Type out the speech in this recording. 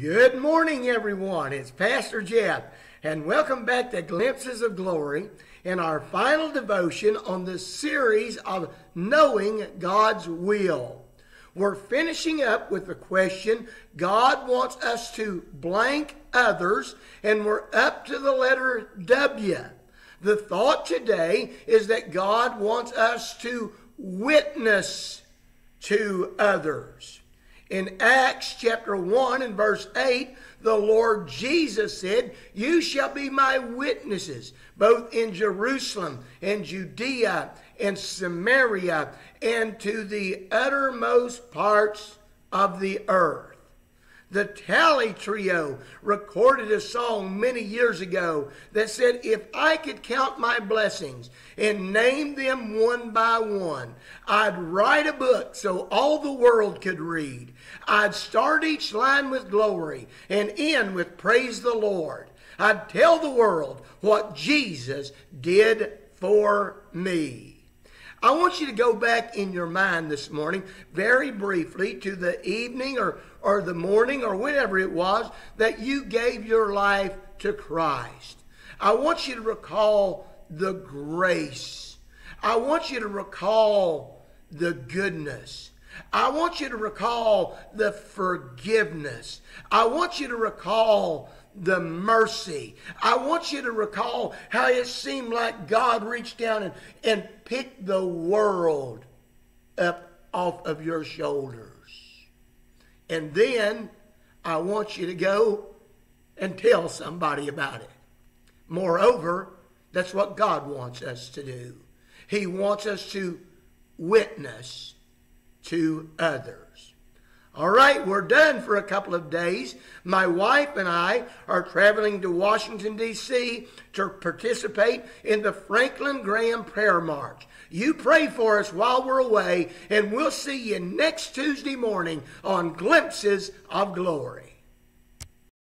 Good morning, everyone. It's Pastor Jeff, and welcome back to Glimpses of Glory in our final devotion on the series of Knowing God's Will. We're finishing up with the question God wants us to blank others, and we're up to the letter W. The thought today is that God wants us to witness to others. In Acts chapter 1 and verse 8, the Lord Jesus said, You shall be my witnesses, both in Jerusalem and Judea and Samaria and to the uttermost parts of the earth. The Talley Trio recorded a song many years ago that said, If I could count my blessings and name them one by one, I'd write a book so all the world could read. I'd start each line with glory and end with praise the Lord. I'd tell the world what Jesus did for me. I want you to go back in your mind this morning very briefly to the evening or, or the morning or whenever it was that you gave your life to Christ. I want you to recall the grace. I want you to recall the goodness. I want you to recall the forgiveness. I want you to recall the mercy. I want you to recall how it seemed like God reached down and, and picked the world up off of your shoulders. And then I want you to go and tell somebody about it. Moreover, that's what God wants us to do. He wants us to witness to others. All right, we're done for a couple of days. My wife and I are traveling to Washington, D.C. to participate in the Franklin Graham Prayer March. You pray for us while we're away, and we'll see you next Tuesday morning on Glimpses of Glory.